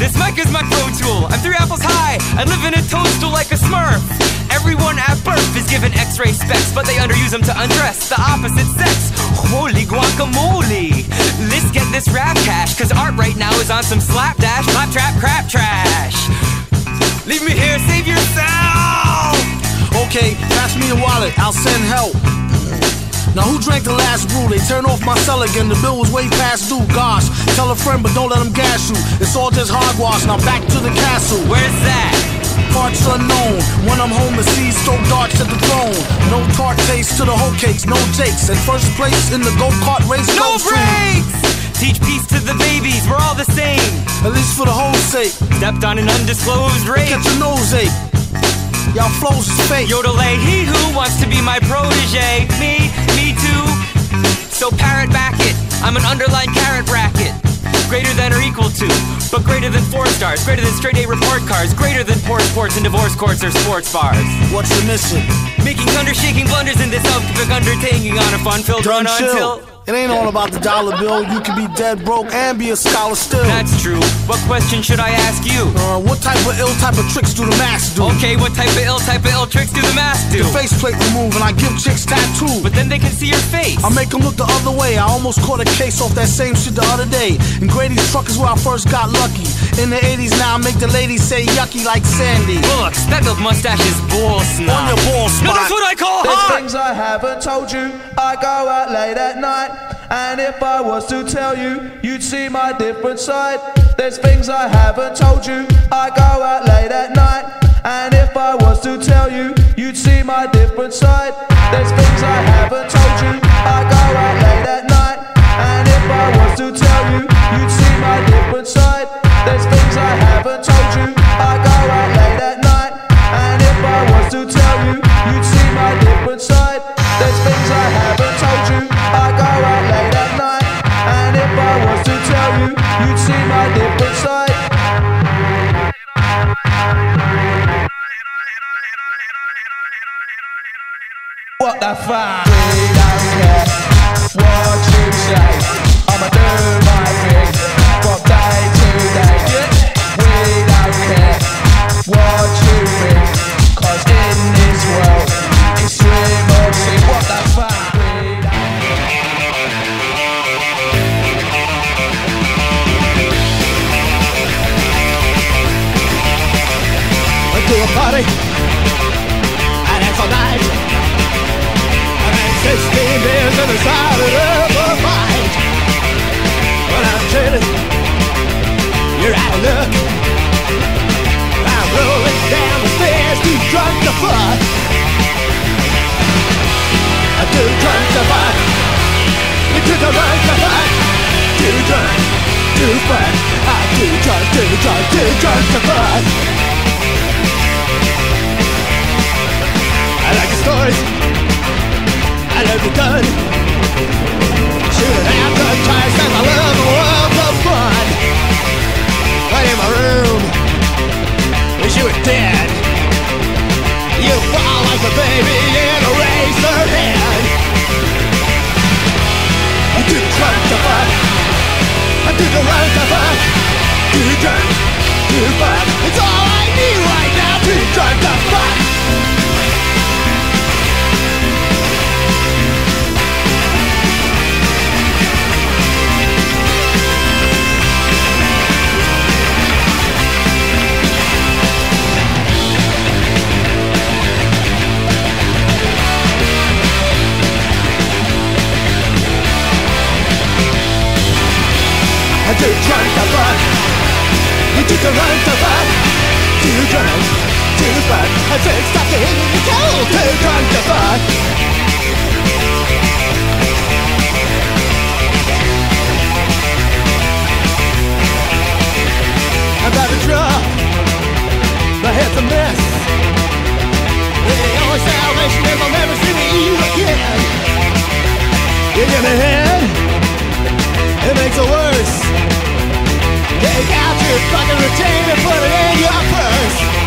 This mic is my pro tool. I'm three apples high. I live in a toadstool like a smurf. Everyone at birth is given x-ray specs, but they underuse them to undress the opposite sex. Holy guacamole. Let's get this rap cash, cause art right now is on some slapdash, claptrap, crap trash. Leave me here, save yourself! Okay, pass me a wallet, I'll send help. Now who drank the last brew? They turn off my cell again. The bill was way past due. Gosh, tell a friend, but don't let them gas you. It's all just hogwash. Now back to the castle. Where's that? Parts unknown. When I'm home, the seas throw darts at the throne. No tart taste to the whole cakes, no jakes. And first place in the go kart race. No goes breaks! Teach peace to the babies, we're all the same. At least for the whole sake. Stepped on an undisclosed race. Get your nose ache. Y'all flows is fake. Yodelay, he who wants to be my protege. Me, me too. So parrot back it. I'm an underlined carrot bracket. Greater than or equal to, but greater than four stars, greater than straight A report cards, greater than poor sports and divorce courts or sports bars. What's the mission? Making thunder shaking blunders in this epic undertaking on a fun filled run Done chill. It ain't all about the dollar bill. You can be dead broke and be a scholar still. That's true. What question should I ask you? Uh, what type of ill type of tricks do the mask do? Okay, what type of ill type of ill tricks do the mask do? The faceplate remove and I give chicks tattoo. But then they can see your face. I make them look the other way. I almost caught a case off that same shit the other day. And Grady's truck is where I first got lucky. In the 80s now, I make the ladies say yucky like Sandy. Look, that milk mustache is bull snot. On your ball No, spot. what I haven't told you. I go out late at night. And if I was to tell you, you'd see my different side. There's things I haven't told you. I go out late at night. And if I was to tell you, you'd see my different side. There's things I haven't told you. I go out late at night. And if I was to tell you, you'd see my different side. There's things I haven't told you. I go out late at night. And if I was to tell you, you'd see my different side. There's things I haven't told you. I go out late at night. And if I was to tell you, you'd see my different side. What the fuck? We don't care what to a party and it's all night. I had 16 beers and decided up a fight. But I'm you, you're out of luck. I'm rolling down the stairs, too drunk to fuck. I'm too drunk to fuck. You're too drunk to fuck. Too drunk to fuck. I'm too drunk, too drunk, too drunk to fuck. I You're too drunk to fuck. Too drunk to fuck. I said stop the the cold. Too drunk to fuck. I'm about to drop. My head's a mess. The only salvation is I'll never see you again. You give me head. It makes it worse. Take out your fucking and put it in your purse.